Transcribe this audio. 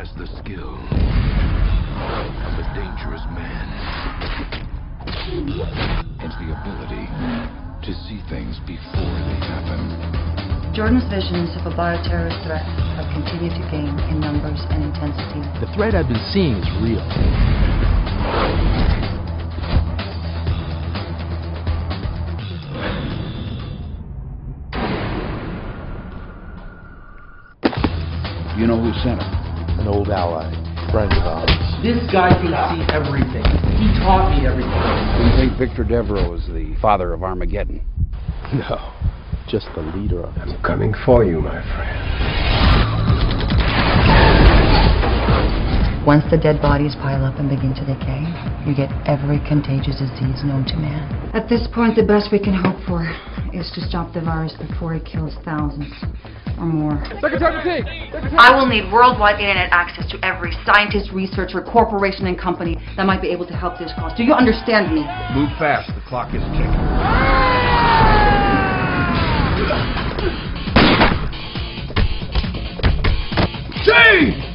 has the skill of a dangerous man and the ability to see things before they happen. Jordan's visions of a bioterrorist threat have continued to gain in numbers and intensity. The threat I've been seeing is real. You know who sent him? An old ally, friend of ours. This guy can see everything. He taught me everything. Do you think Victor Devereaux is the father of Armageddon? No, just the leader of it. I'm coming for you, my friend. Once the dead bodies pile up and begin to decay, you get every contagious disease known to man. At this point, the best we can hope for is to stop the virus before it kills thousands or more. I will need worldwide internet access to every scientist, researcher, corporation, and company that might be able to help this cause. Do you understand me? Move fast, the clock is ticking. Jay!